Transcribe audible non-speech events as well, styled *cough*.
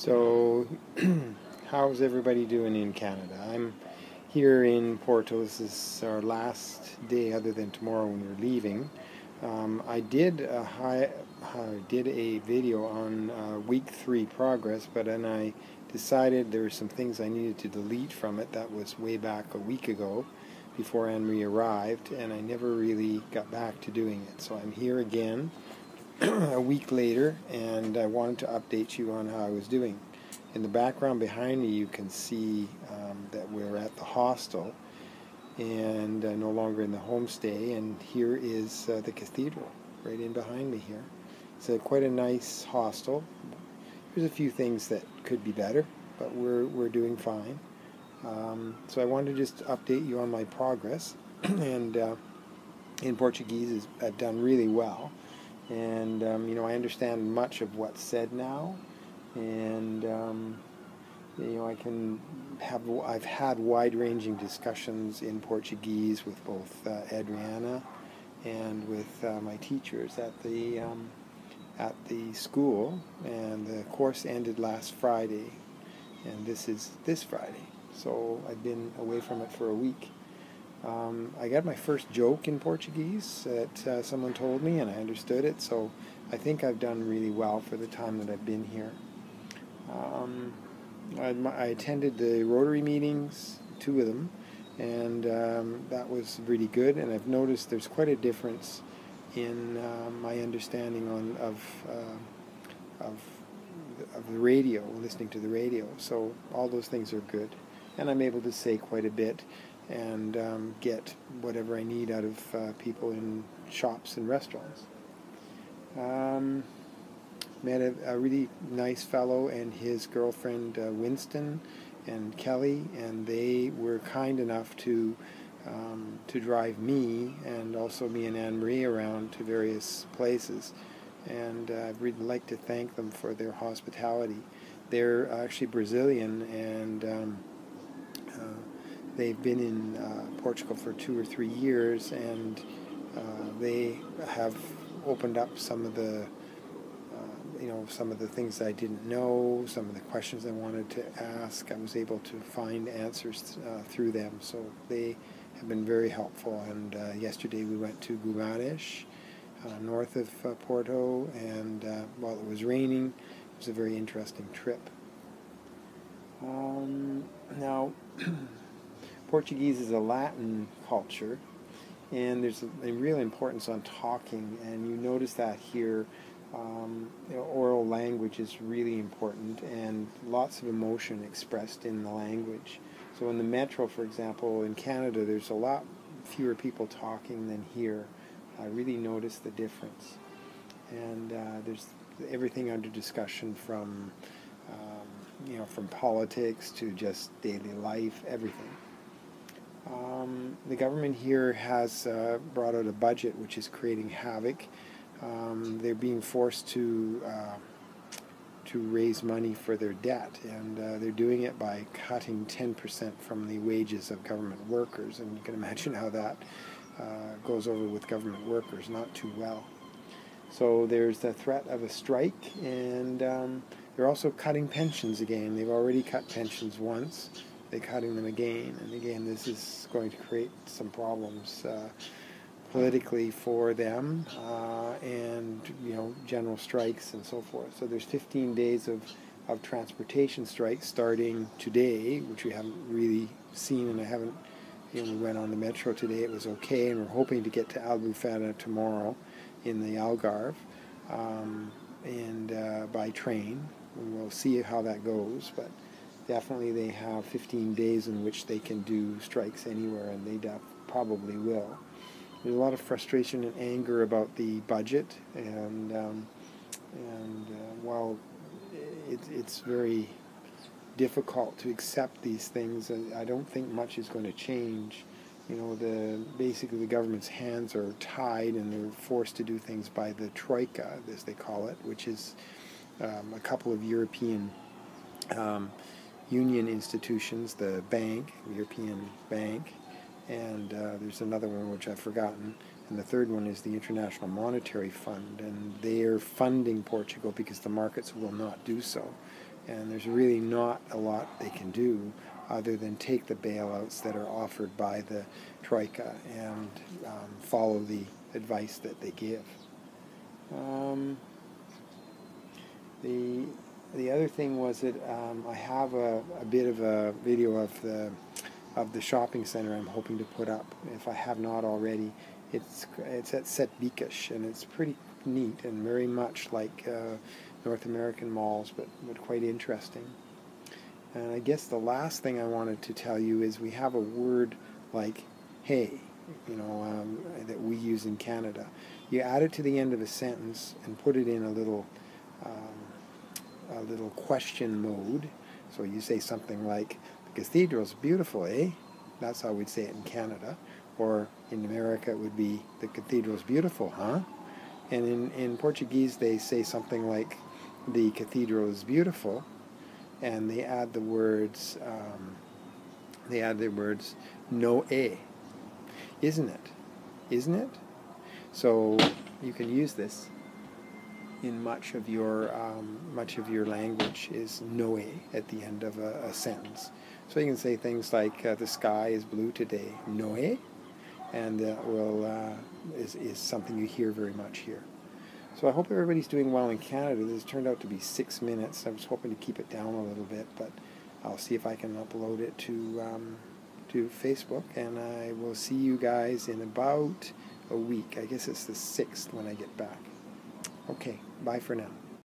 So, *clears throat* how's everybody doing in Canada? I'm here in Porto. This is our last day, other than tomorrow when we're leaving. Um, I did a high, uh, did a video on uh, week three progress, but then I decided there were some things I needed to delete from it. That was way back a week ago, before Anne Marie arrived, and I never really got back to doing it. So I'm here again *clears throat* a week later, and I wanted to update you on how I was doing. In the background behind me, you can see um, that we're at the hostel and uh, no longer in the homestay. And here is uh, the cathedral right in behind me here. It's a, quite a nice hostel. There's a few things that could be better, but we're, we're doing fine. Um, so I wanted to just update you on my progress. *clears throat* and uh, in Portuguese, I've done really well and um, you know I understand much of what's said now, and um, you know I can have I've had wide-ranging discussions in Portuguese with both uh, Adriana and with uh, my teachers at the um, at the school, and the course ended last Friday, and this is this Friday. So I've been away from it for a week. Um, I got my first joke in Portuguese that uh, someone told me, and I understood it. So I think I've done really well for the time that I've been here. Um, I, I, attended the Rotary meetings, two of them, and um, that was really good. And I've noticed there's quite a difference in uh, my understanding on of uh, of of the radio, listening to the radio. So all those things are good, and I'm able to say quite a bit and um, get whatever I need out of uh, people in shops and restaurants. Um, met a, a, really nice fellow and his girlfriend uh, Winston and Kelly, and they were kind enough to um, to drive me and also me and Anne Marie around to various places. And uh, I'd really like to thank them for their hospitality. They're actually Brazilian and um, they've been in uh, Portugal for two or three years, and uh, they have opened up some of the, uh, you know, some of the things I didn't know, some of the questions I wanted to ask. I was able to find answers uh, through them, so they have been very helpful. And uh, yesterday we went to Guimarães, uh, north of Porto, and while it was raining, it was a very interesting trip. Um, now. *clears throat* Portuguese is a Latin culture, and there's a, real importance on talking, and you notice that here. Um, you know, oral language is really important, and lots of emotion expressed in the language. So in the metro, for example, in Canada, there's a lot fewer people talking than here. I really notice the difference, and uh, there's everything under discussion from um, you know from politics to just daily life, everything. Um, the government here has uh, brought out a budget which is creating havoc. Um, they're being forced to uh, to raise money for their debt, and uh, they're doing it by cutting 10% from the wages of government workers. And you can imagine how that uh, goes over with government workers, not too well. So there's the threat of a strike, and um, they're also cutting pensions again. They've already cut pensions once they're cutting them again and again. This is going to create some problems uh, politically for them uh, and you know general strikes and so forth. So there's 15 days of of transportation strikes starting today, which we haven't really seen, and I haven't. You know, we went on the metro today; it was okay, and we're hoping to get to Albufeira tomorrow in the Algarve, um, and uh, by train. We'll see how that goes, but definitely they have 15 days in which they can do strikes anywhere, and they probably will. There's a lot of frustration and anger about the budget, and um, and uh, while it, it's very difficult to accept these things, I don't think much is going to change. You know, the basically the government's hands are tied, and they're forced to do things by the troika, as they call it, which is um, a couple of European. Um, union institutions, the bank, the European Bank, and uh, there's another one which I've forgotten, and the third one is the International Monetary Fund, and they're funding Portugal because the markets will not do so. and there's really not a lot they can do other than take the bailouts that are offered by the Troika and um, follow the advice that they give. Um, the the other thing was that um, I have a, a bit of a video of the of the shopping center I'm hoping to put up. If I have not already, it's it's at Sete Bicas and it's pretty neat and very much like uh, North American malls, but but quite interesting. And I guess the last thing I wanted to tell you is we have a word like "hey," you know, um, that we use in Canada. You add it to the end of a sentence and put it in a little um, a little question mode. So you say something like, "The cathedral's beautiful, eh?" That's how we'd say it in Canada. Or in America, it would be, "The cathedral's beautiful, huh?" And in, in Portuguese, they say something like, "The cathedral is beautiful," and they add the words. Um, they add the words "no e," isn't it? Isn't it? So you can use this in much of your um, much of your language is noe at the end of a, a sentence. So you can say things like uh, the sky is blue today, noe, and that will uh, is is something you hear very much here. So I hope everybody's doing well in Canada. This turned out to be six minutes. I was hoping to keep it down a little bit, but I'll see if I can upload it to um, to Facebook, and I will see you guys in about a week. I guess it's the sixth when I get back. Okay, bye for now.